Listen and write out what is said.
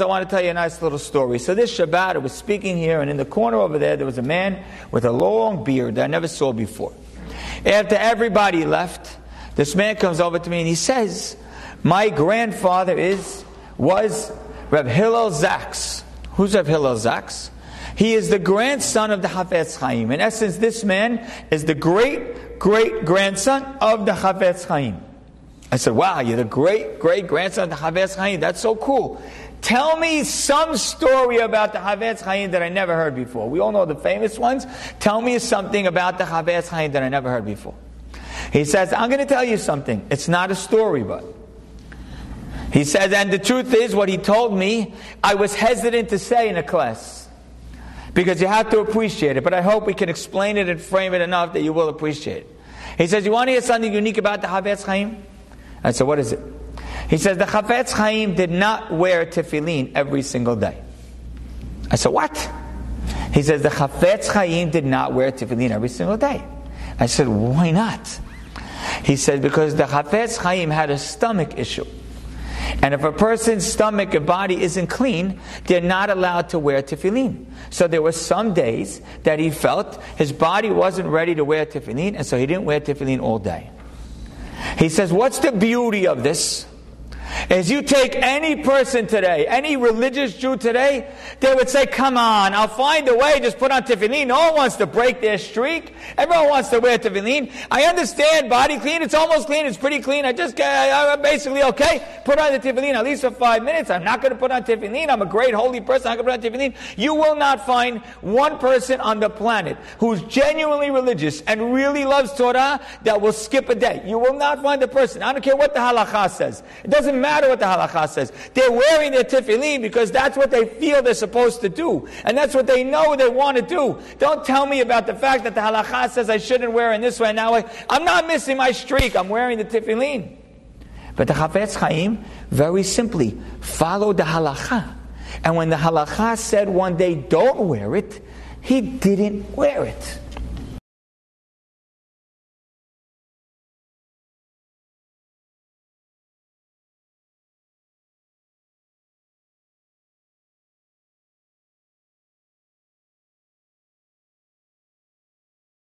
I want to tell you a nice little story. So this Shabbat, I was speaking here, and in the corner over there, there was a man with a long beard that I never saw before. After everybody left, this man comes over to me and he says, "My grandfather is was Reb Hillel Zaks. Who's Reb Hillel Zaks? He is the grandson of the Hafetz Chaim. In essence, this man is the great great grandson of the Hafetz Chaim. I said, "Wow, you're the great great grandson of the Hafetz Chaim. That's so cool." Tell me some story about the Hafetz Chaim that I never heard before. We all know the famous ones. Tell me something about the Hafetz Chaim that I never heard before. He says, I'm going to tell you something. It's not a story, but. He says, and the truth is, what he told me, I was hesitant to say in a class. Because you have to appreciate it, but I hope we can explain it and frame it enough that you will appreciate it. He says, You want to hear something unique about the Hafetz Chaim? I said, What is it? He says the Chafetz Chaim did not wear tefillin every single day. I said, what? He says the Chafetz Chaim did not wear tefillin every single day. I said, why not? He said, because the Chafetz Chaim had a stomach issue. And if a person's stomach and body isn't clean, they're not allowed to wear tefillin. So there were some days that he felt his body wasn't ready to wear tefillin, and so he didn't wear tefillin all day. He says, What's the beauty of this? As you take any person today, any religious Jew today, they would say, come on, I'll find a way, just put on tefillin. No one wants to break their streak. Everyone wants to wear tefillin. I understand body clean, it's almost clean, it's pretty clean. I just, uh, I'm basically okay. Put on the tefillin at least for five minutes. I'm not going to put on tefillin. I'm a great holy person. I'm going to put on tefillin. You will not find one person on the planet who's genuinely religious and really loves Torah that will skip a day. You will not find a person. I don't care what the halacha says. It doesn't matter what the halacha says. They're wearing their tefillin because that's what they feel they're supposed to do. And that's what they know they want to do. Don't tell me about the fact that the halacha says I shouldn't wear in this way and that way. I'm not missing my streak. I'm wearing the tefillin. But the Chafetz Chaim, very simply, followed the halacha. And when the halacha said one day, don't wear it, he didn't wear it.